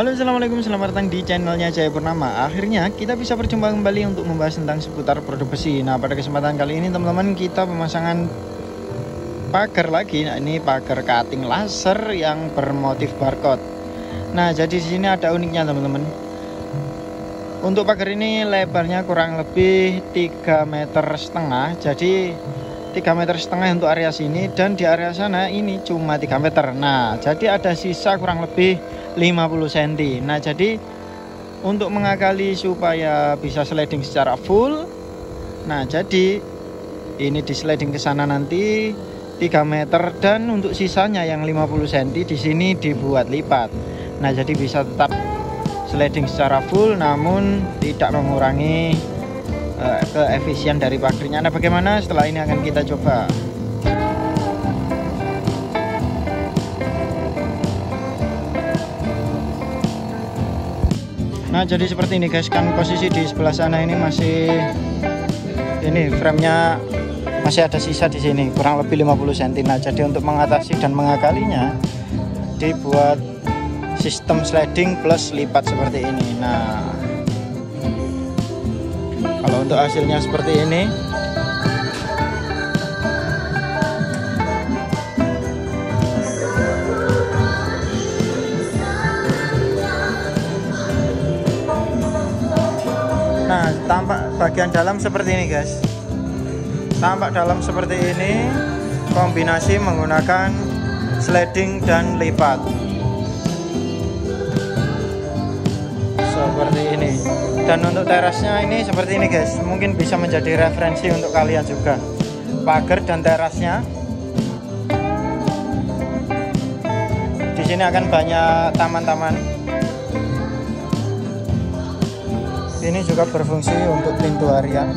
Halo assalamualaikum. Selamat datang di channelnya Jaya Purnama. Akhirnya kita bisa berjumpa kembali untuk membahas tentang seputar produk besi. Nah pada kesempatan kali ini teman-teman kita pemasangan pagar lagi. Nah ini pagar cutting laser yang bermotif barcode. Nah jadi di sini ada uniknya teman-teman. Untuk pagar ini lebarnya kurang lebih 3 meter setengah. Jadi 3 meter setengah untuk area sini. Dan di area sana ini cuma 3 meter. Nah jadi ada sisa kurang lebih 50 cm nah jadi untuk mengakali supaya bisa sliding secara full nah jadi ini di sliding ke sana nanti 3 meter dan untuk sisanya yang 50 cm di sini dibuat lipat. Nah jadi bisa tetap sliding secara full namun tidak mengurangi uh, keefisien dari pagernya nah bagaimana? Setelah ini akan kita coba Nah jadi seperti ini guys kan posisi di sebelah sana ini masih ini framenya masih ada sisa di sini kurang lebih 50 cm. Nah jadi untuk mengatasi dan mengakalinya dibuat sistem sliding plus lipat seperti ini. Nah kalau untuk hasilnya seperti ini tampak bagian dalam seperti ini, guys. Tampak dalam seperti ini, kombinasi menggunakan sliding dan lipat. Seperti ini. Dan untuk terasnya ini seperti ini, guys. Mungkin bisa menjadi referensi untuk kalian juga. Pagar dan terasnya. Di sini akan banyak taman-taman ini juga berfungsi untuk pintu harian